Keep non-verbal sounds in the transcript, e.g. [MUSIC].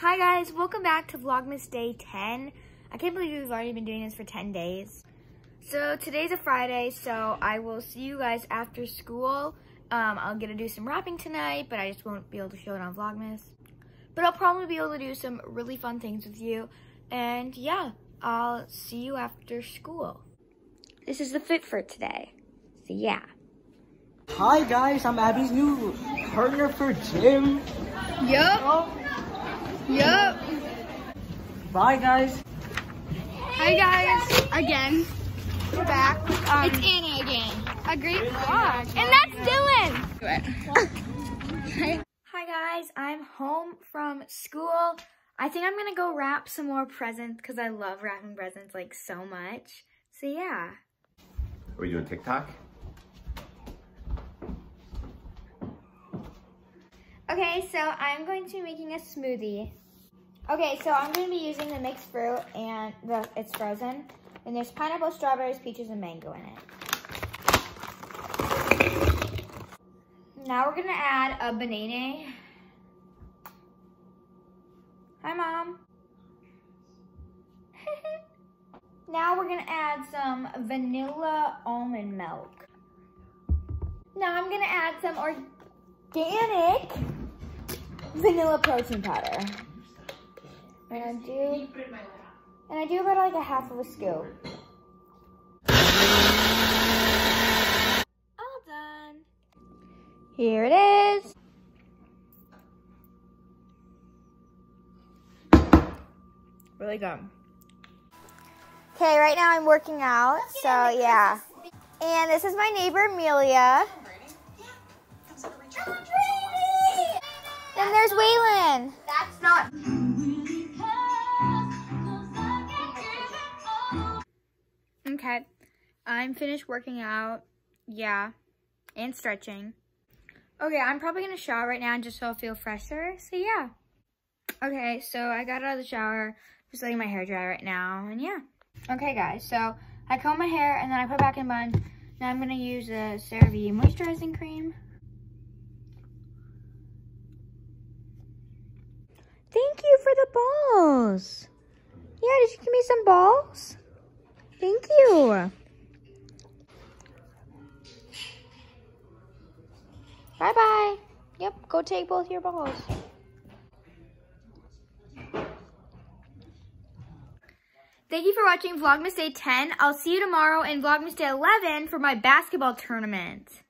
Hi guys, welcome back to Vlogmas Day 10. I can't believe we've already been doing this for 10 days. So today's a Friday, so I will see you guys after school. Um, I'll get to do some wrapping tonight, but I just won't be able to show it on Vlogmas. But I'll probably be able to do some really fun things with you. And yeah, I'll see you after school. This is the fit for today. So yeah. Hi guys, I'm Abby's new partner for gym. Yup. Yup. Bye guys. Hi guys, again. We're back. Um, it's Annie again. A great vlog. And that's Dylan. [LAUGHS] Hi guys, I'm home from school. I think I'm gonna go wrap some more presents because I love wrapping presents like so much. So yeah. Are we doing TikTok? Okay, so I'm going to be making a smoothie. Okay, so I'm going to be using the mixed fruit and the it's frozen. And there's pineapple, strawberries, peaches, and mango in it. Now we're going to add a banana. Hi, Mom. [LAUGHS] now we're going to add some vanilla almond milk. Now I'm going to add some organic vanilla protein powder. And I do, and I do about like a half of a scoop. All done. Here it is. Really good. Okay, right now I'm working out, so yeah. And this is my neighbor, Amelia. And there's Waylon. That's not. Okay, I'm finished working out. Yeah, and stretching. Okay, I'm probably gonna shower right now and just so I'll feel fresher. So yeah. Okay, so I got out of the shower, just letting my hair dry right now, and yeah. Okay, guys, so I comb my hair and then I put back in bun. Now I'm gonna use a CeraVe moisturizing cream. Thank you for the balls. Yeah, did you give me some balls? Thank you. Bye-bye. Yep, go take both your balls. Thank you for watching Vlogmas Day 10. I'll see you tomorrow in Vlogmas Day 11 for my basketball tournament.